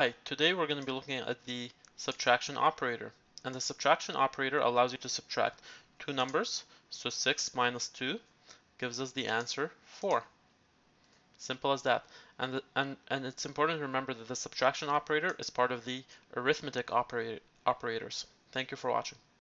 Hi, today we're going to be looking at the subtraction operator. And the subtraction operator allows you to subtract two numbers. So 6 minus 2 gives us the answer 4. Simple as that. And, the, and, and it's important to remember that the subtraction operator is part of the arithmetic operator, operators. Thank you for watching.